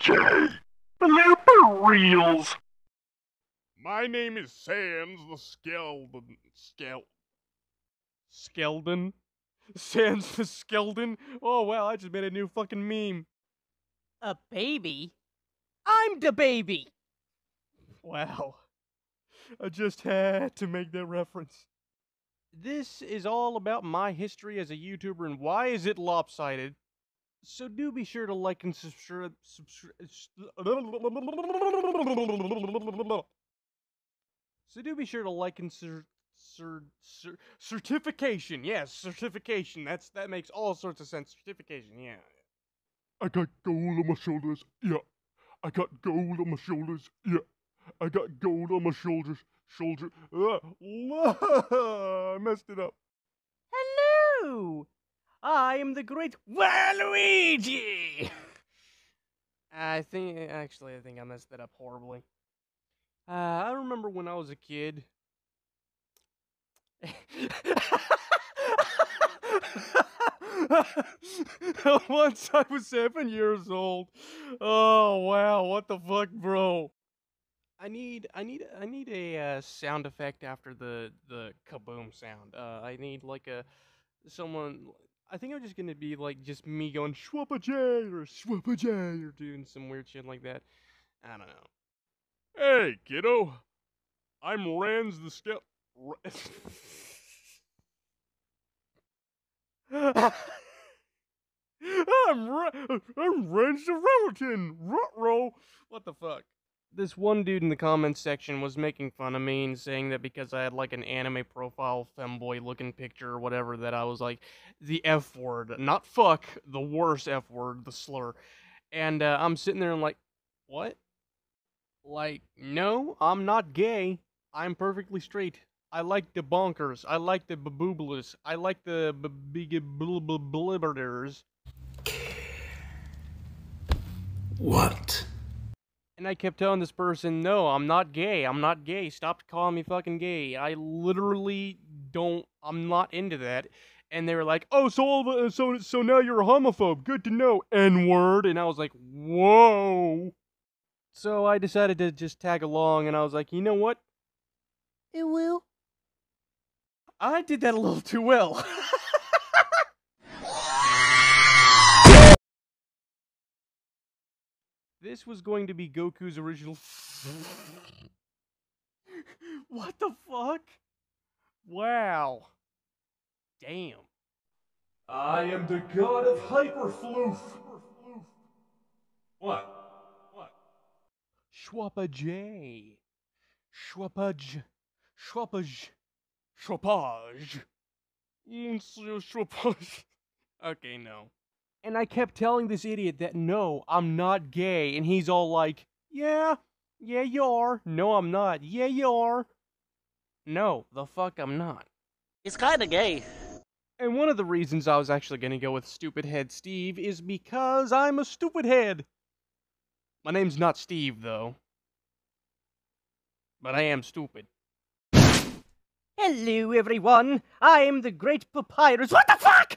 J. And they're for reals. My name is Sans the Skeldon. Skeld. Skeldon? Sans the Skeldon? Oh, wow, I just made a new fucking meme. A baby? I'm the baby! Wow. I just had to make that reference. This is all about my history as a YouTuber and why is it lopsided. So do be sure to like and subscribe. So do be sure to like and cer- cer- cer- certification. Yes, certification. That's that makes all sorts of sense. Certification. Yeah. I got gold on my shoulders. Yeah. I got gold on my shoulders. Yeah. I got gold on my shoulders. Shoulder. Uh, I messed it up. Hello! I am the great Waluigi! I think actually I think I messed that up horribly. Uh, I remember when I was a kid. Once I was seven years old. Oh wow, what the fuck, bro? I need, I need, I need a uh, sound effect after the the kaboom sound. Uh, I need like a someone. I think I'm just gonna be like just me going swappa J or swappa J or doing some weird shit like that. I don't know. Hey, kiddo. I'm Rans the Ra- I'm Rans the Relatin. Rutro. What the fuck? This one dude in the comments section was making fun of me and saying that because I had like an anime profile femboy looking picture or whatever that I was like the F word, not fuck, the worst F word, the slur. And uh, I'm sitting there and like, what? Like, no, I'm not gay. I'm perfectly straight. I like the bonkers. I like the babooblers. I like the big blibberders. What? And I kept telling this person, no, I'm not gay. I'm not gay. Stop calling me fucking gay. I literally don't, I'm not into that. And they were like, oh, so, so, so now you're a homophobe. Good to know, N word. And I was like, whoa. So I decided to just tag along and I was like, you know what? It will. I did that a little too well. this was going to be Goku's original. what the fuck? Wow. Damn. I am the god of hyperfloof. What? What? Shwappa J. Schwappage. Schwappage. Schwappage. Monsieur Schwappage. Okay, no. And I kept telling this idiot that no, I'm not gay. And he's all like, yeah, yeah, you are. No, I'm not. Yeah, you are. No, the fuck I'm not. He's kinda gay. And one of the reasons I was actually going to go with Stupid Head Steve is because I'm a stupid head. My name's not Steve, though. But I am stupid. Hello, everyone. I am the great papyrus. What the fuck?